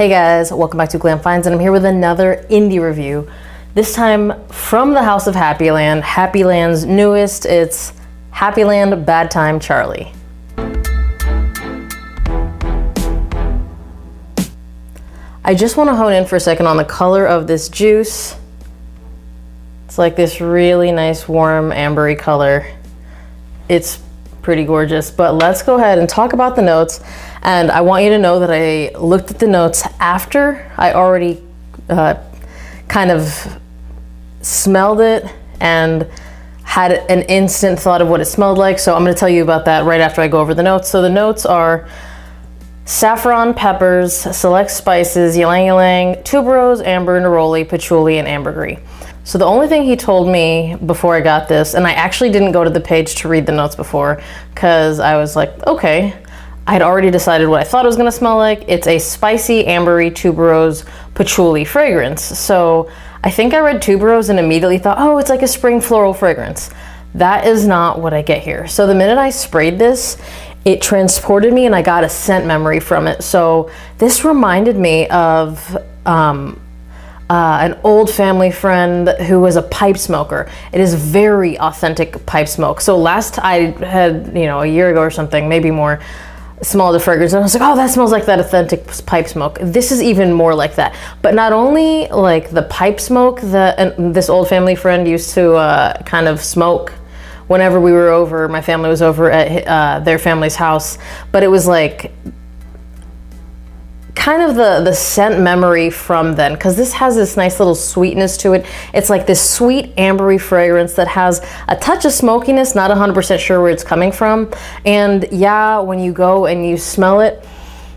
Hey guys, welcome back to Glam Finds, and I'm here with another indie review. This time from the House of Happyland, Happyland's newest. It's Happyland Bad Time Charlie. I just want to hone in for a second on the color of this juice. It's like this really nice warm ambery color. It's pretty gorgeous, but let's go ahead and talk about the notes. And I want you to know that I looked at the notes after I already uh, kind of smelled it and had an instant thought of what it smelled like. So I'm going to tell you about that right after I go over the notes. So the notes are saffron, peppers, select spices, ylang ylang, tuberose, amber, neroli, patchouli, and ambergris. So the only thing he told me before I got this, and I actually didn't go to the page to read the notes before, because I was like, okay, I had already decided what I thought it was gonna smell like. It's a spicy, ambery, tuberose, patchouli fragrance. So I think I read tuberose and immediately thought, oh, it's like a spring floral fragrance. That is not what I get here. So the minute I sprayed this, it transported me and I got a scent memory from it. So this reminded me of um, uh, an old family friend who was a pipe smoker. It is very authentic pipe smoke. So last I had, you know, a year ago or something, maybe more, smelled the fragrance and I was like, oh, that smells like that authentic pipe smoke. This is even more like that. But not only like the pipe smoke that this old family friend used to uh, kind of smoke whenever we were over, my family was over at uh, their family's house, but it was like kind of the the scent memory from then because this has this nice little sweetness to it it's like this sweet ambery fragrance that has a touch of smokiness not 100% sure where it's coming from and yeah when you go and you smell it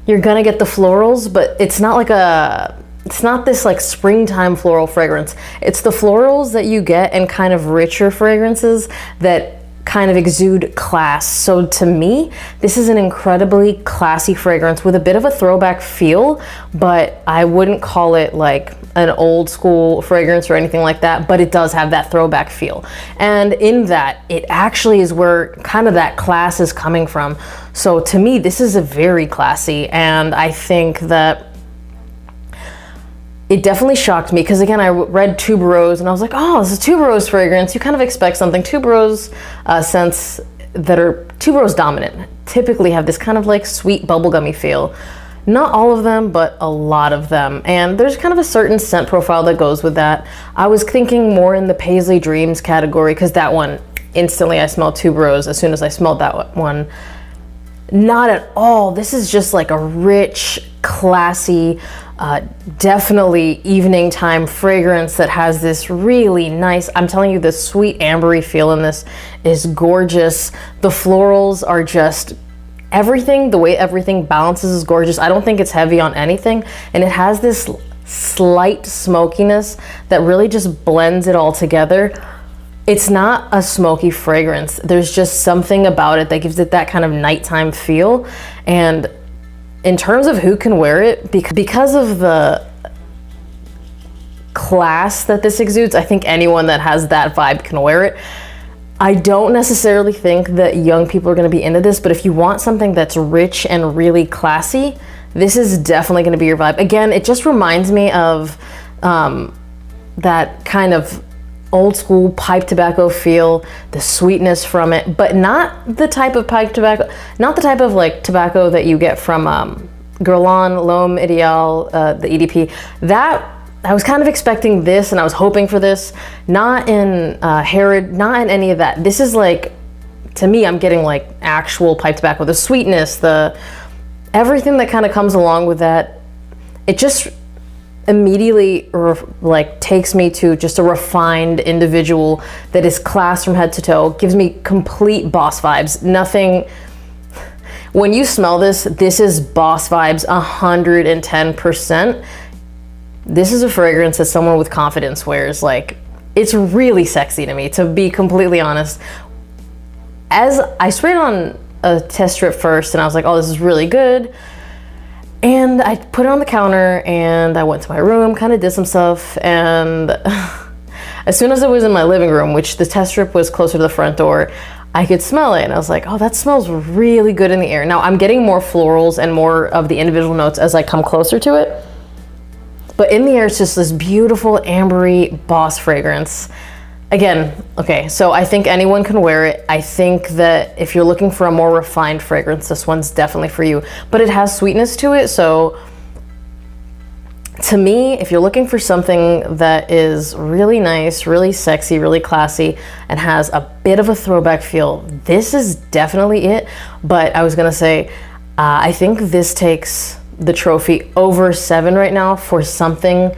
you're gonna get the florals but it's not like a it's not this like springtime floral fragrance. It's the florals that you get in kind of richer fragrances that kind of exude class. So to me, this is an incredibly classy fragrance with a bit of a throwback feel, but I wouldn't call it like an old school fragrance or anything like that, but it does have that throwback feel. And in that, it actually is where kind of that class is coming from. So to me, this is a very classy, and I think that it definitely shocked me because again I read tuberose and I was like oh this is tuberose fragrance. You kind of expect something. Tuberose uh, scents that are tuberose dominant typically have this kind of like sweet bubblegummy feel. Not all of them but a lot of them. And there's kind of a certain scent profile that goes with that. I was thinking more in the Paisley Dreams category because that one instantly I smelled tuberose as soon as I smelled that one. Not at all. This is just like a rich classy uh, definitely evening time fragrance that has this really nice, I'm telling you, the sweet ambery feel in this is gorgeous. The florals are just everything, the way everything balances is gorgeous. I don't think it's heavy on anything. And it has this slight smokiness that really just blends it all together. It's not a smoky fragrance. There's just something about it that gives it that kind of nighttime feel. And in terms of who can wear it, because of the class that this exudes, I think anyone that has that vibe can wear it. I don't necessarily think that young people are going to be into this, but if you want something that's rich and really classy, this is definitely going to be your vibe. Again, it just reminds me of um, that kind of old school pipe tobacco feel, the sweetness from it, but not the type of pipe tobacco, not the type of like tobacco that you get from um, Guerlain, L'Homme Ideal, uh, the EDP. That I was kind of expecting this and I was hoping for this, not in uh, Herod, not in any of that. This is like, to me, I'm getting like actual pipe tobacco, the sweetness, the everything that kind of comes along with that. It just immediately like takes me to just a refined individual that is class from head to toe gives me complete boss vibes. Nothing when you smell this this is boss vibes 110% this is a fragrance that someone with confidence wears like it's really sexy to me to be completely honest. As i sprayed on a test strip first and i was like oh this is really good and I put it on the counter and I went to my room, kind of did some stuff. And as soon as I was in my living room, which the test strip was closer to the front door, I could smell it. And I was like, oh, that smells really good in the air. Now I'm getting more florals and more of the individual notes as I come closer to it. But in the air, it's just this beautiful ambery boss fragrance. Again, okay, so I think anyone can wear it. I think that if you're looking for a more refined fragrance, this one's definitely for you. But it has sweetness to it, so to me, if you're looking for something that is really nice, really sexy, really classy, and has a bit of a throwback feel, this is definitely it. But I was gonna say, uh, I think this takes the trophy over seven right now for something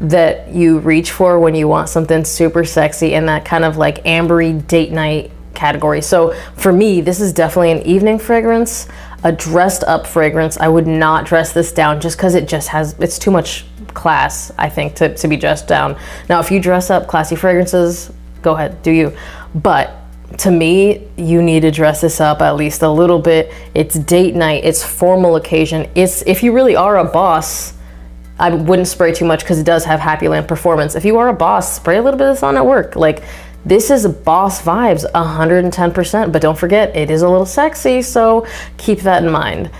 that you reach for when you want something super sexy in that kind of like ambery date night category. So for me, this is definitely an evening fragrance, a dressed up fragrance. I would not dress this down just because it just has, it's too much class, I think, to, to be dressed down. Now, if you dress up classy fragrances, go ahead, do you. But to me, you need to dress this up at least a little bit. It's date night, it's formal occasion. It's if you really are a boss, I wouldn't spray too much because it does have Happyland performance. If you are a boss, spray a little bit of this on at work. Like this is boss vibes 110%, but don't forget it is a little sexy, so keep that in mind.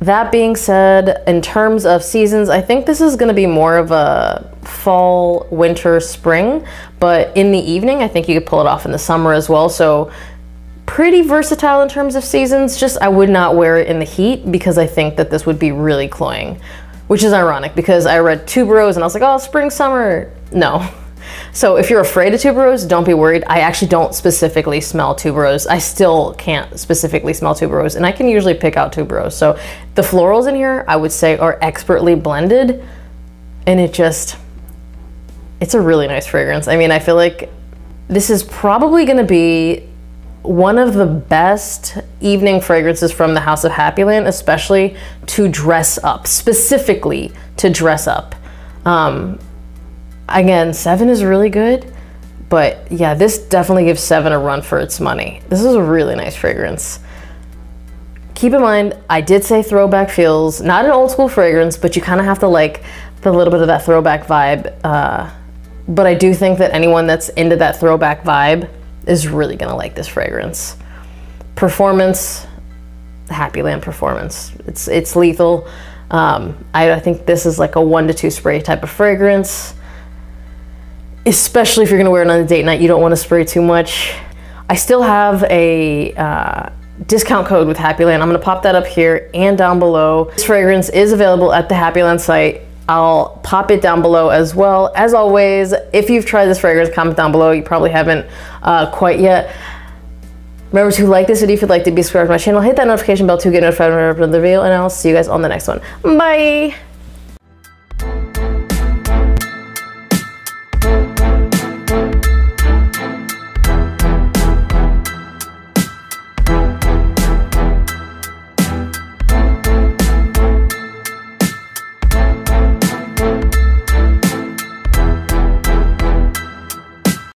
That being said, in terms of seasons, I think this is going to be more of a fall, winter, spring, but in the evening, I think you could pull it off in the summer as well. So pretty versatile in terms of seasons. Just I would not wear it in the heat because I think that this would be really cloying, which is ironic because I read tuberose and I was like, oh, spring, summer. No. So if you're afraid of tuberose, don't be worried. I actually don't specifically smell tuberose. I still can't specifically smell tuberose, and I can usually pick out tuberose. So the florals in here, I would say, are expertly blended, and it just, it's a really nice fragrance. I mean, I feel like this is probably going to be one of the best evening fragrances from the House of Happyland, especially to dress up, specifically to dress up. Um, again, seven is really good, but yeah, this definitely gives seven a run for its money. This is a really nice fragrance. Keep in mind, I did say throwback feels, not an old school fragrance, but you kind of have to like the little bit of that throwback vibe. Uh, but I do think that anyone that's into that throwback vibe is really gonna like this fragrance. Performance, Happyland performance. It's it's lethal. Um, I, I think this is like a one to two spray type of fragrance especially if you're gonna wear it on a date night, you don't wanna spray too much. I still have a uh, discount code with Happyland. I'm gonna pop that up here and down below. This fragrance is available at the Happyland site. I'll pop it down below as well. As always, if you've tried this fragrance, comment down below. You probably haven't uh, quite yet. Remember to like this video if you'd like to be subscribed to my channel. Hit that notification bell to get notified when I upload the video, and I'll see you guys on the next one. Bye!